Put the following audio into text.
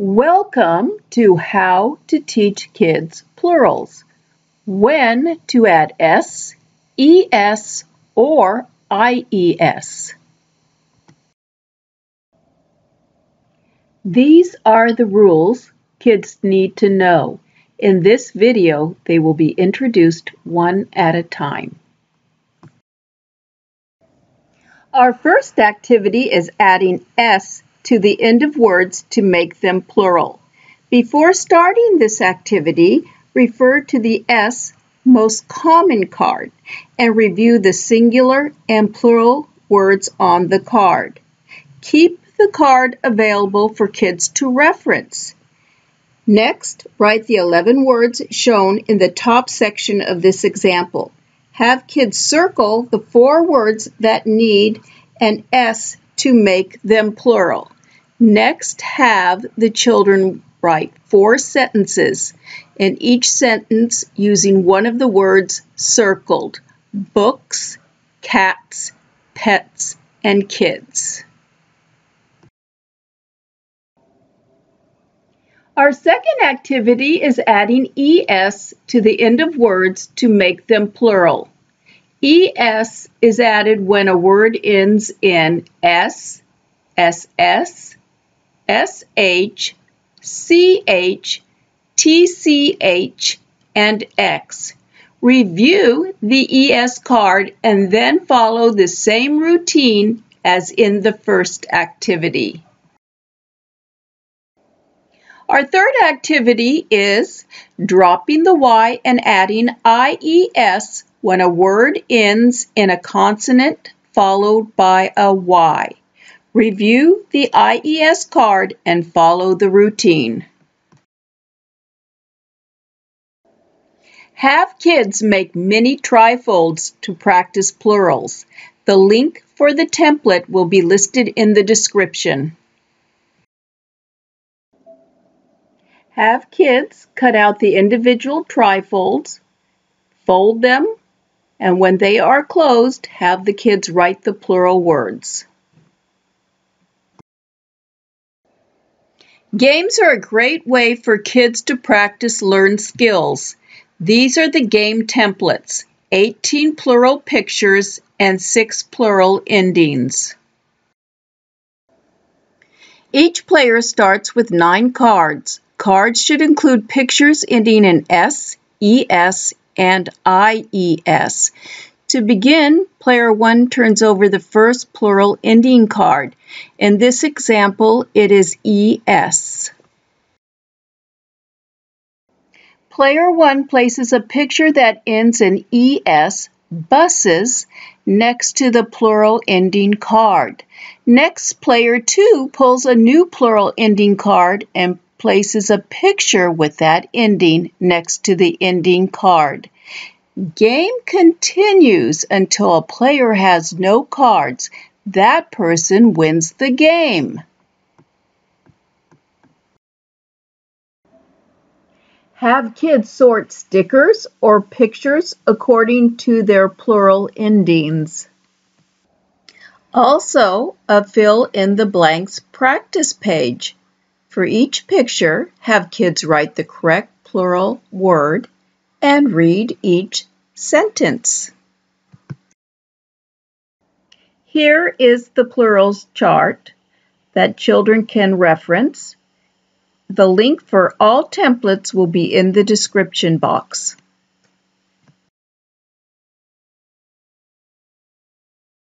Welcome to How to Teach Kids Plurals. When to add S, ES, or IES. These are the rules kids need to know. In this video, they will be introduced one at a time. Our first activity is adding S to the end of words to make them plural. Before starting this activity, refer to the S most common card and review the singular and plural words on the card. Keep the card available for kids to reference. Next, write the 11 words shown in the top section of this example. Have kids circle the four words that need an S to make them plural. Next, have the children write four sentences, in each sentence using one of the words circled books, cats, pets, and kids. Our second activity is adding ES to the end of words to make them plural. ES is added when a word ends in S, SS, SH, CH, TCH, and X. Review the ES card and then follow the same routine as in the first activity. Our third activity is dropping the Y and adding IES when a word ends in a consonant followed by a Y. Review the IES card and follow the routine. Have kids make mini trifolds to practice plurals. The link for the template will be listed in the description. Have kids cut out the individual trifolds, fold them, and when they are closed, have the kids write the plural words. Games are a great way for kids to practice learned skills. These are the game templates, 18 plural pictures and 6 plural endings. Each player starts with 9 cards. Cards should include pictures ending in S, ES, and IES. To begin, player 1 turns over the first plural ending card. In this example, it is ES. Player 1 places a picture that ends in ES, buses, next to the plural ending card. Next, player 2 pulls a new plural ending card and places a picture with that ending next to the ending card. Game continues until a player has no cards. That person wins the game. Have kids sort stickers or pictures according to their plural endings. Also, a fill in the blanks practice page. For each picture, have kids write the correct plural word and read each sentence. Here is the plurals chart that children can reference. The link for all templates will be in the description box.